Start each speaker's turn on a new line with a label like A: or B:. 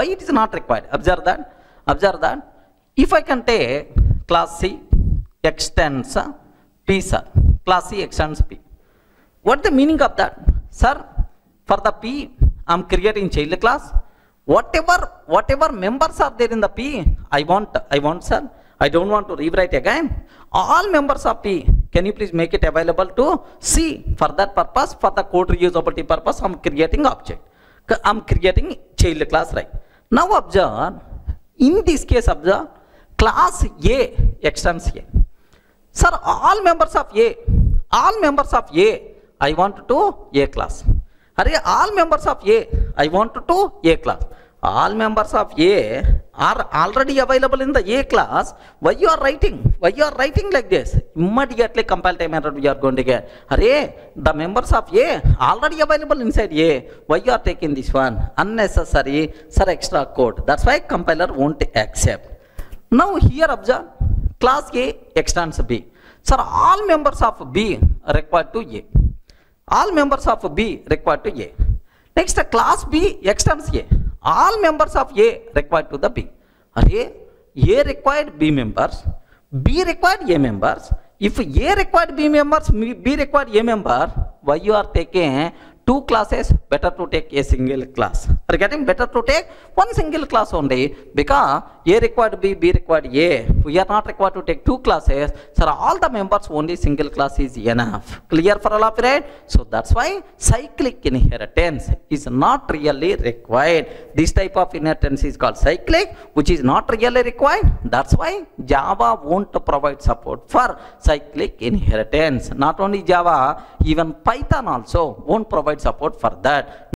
A: Why it is not required? Observe that. Observe that. If I can take class C extends uh, P, sir. Class C extends P. What the meaning of that? Sir, for the P, I'm creating child class. Whatever, whatever members are there in the P, I want, I want, sir. I don't want to rewrite again. All members of P, can you please make it available to C? For that purpose, for the code reusability purpose, I'm creating object. I am creating child class, right? Now observe, in this case observe, class A extends A. Sir, all members of A, all members of A, I want to A class. Are all members of A, I want to A class. All members of A are already available in the A class. Why you are writing? Why you are writing like this? Immediately compile time error we are going to get. Are the members of A already available inside A. Why you are taking this one? Unnecessary, sir, extra code. That's why compiler won't accept. Now here observe, class A extends B. Sir, all members of B required to A. All members of B required to A. Next, class B extends A. All members of A required to the B. Are A required B members, B required A members. If A required B members, B required A member, why you are taking two classes? Better to take a single class. Are getting better to take one single class only because A required B, B required A. We are not required to take two classes. So all the members only single class is enough. Clear for all of you, right? So that's why cyclic inheritance is not really required. This type of inheritance is called cyclic, which is not really required. That's why Java won't provide support for cyclic inheritance. Not only Java, even Python also won't provide support for that.